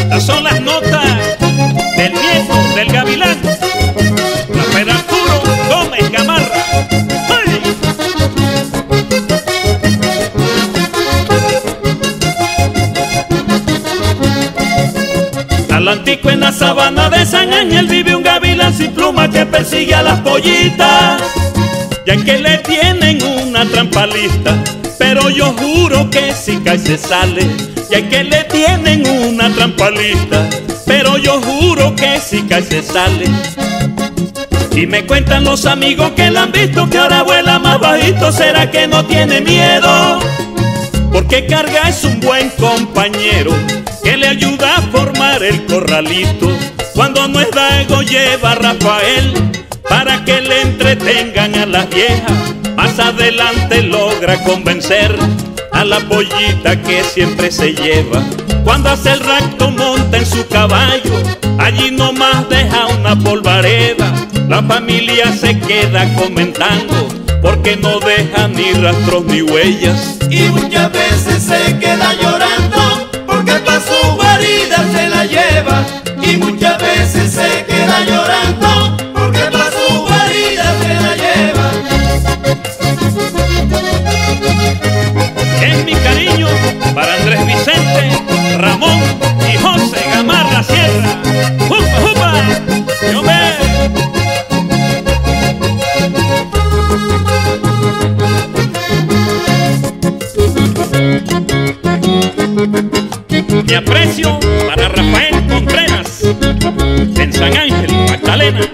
Estas son las notas del nieto del gavilán, Rafael Arturo Gómez Gamarra. ¡Ay! Atlántico en la sabana de San Ángel vive un gavilán sin pluma que persigue a las pollitas, ya que le tienen una trampa lista, pero yo juro que si cae se sale, ya que le tienen una trampa lista, pero yo juro que si cae se sale. Y me cuentan los amigos que la han visto que ahora vuela más bajito, ¿será que no tiene miedo? Porque carga es un buen compañero que le ayuda a formar el corralito. Cuando no es Dago lleva a Rafael para que le entretengan a las viejas. Más adelante logra convencer a la pollita que siempre se lleva. Cuando hace el racto monta en su caballo, allí nomás deja una polvareda. La familia se queda comentando porque no deja ni rastros ni huellas. y muchas veces se queda llorando Mi aprecio para Rafael Contreras en San Ángel, Magdalena.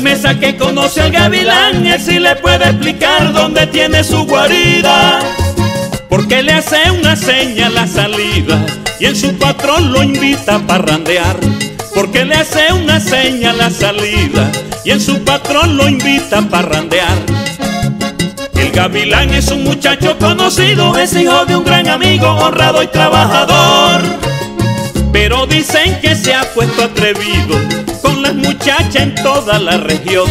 Mesa que conoce al gavilán, él sí le puede explicar dónde tiene su guarida. Porque le hace una seña a la salida y en su patrón lo invita a parrandear. Porque le hace una seña a la salida y en su patrón lo invita a parrandear. El gavilán es un muchacho conocido, es hijo de un gran amigo, honrado y trabajador. Dicen que se ha puesto atrevido con las muchachas en toda la región.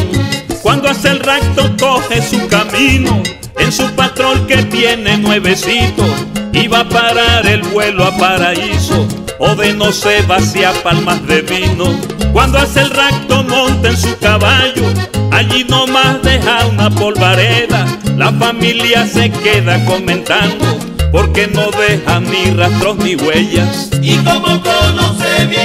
Cuando hace el racto coge su camino en su patrón que tiene nuevecito y va a parar el vuelo a paraíso o de no se vacía palmas de vino. Cuando hace el racto monta en su caballo, allí nomás deja una polvareda, la familia se queda comentando porque no deja ni rastros ni huellas. y como conoce bien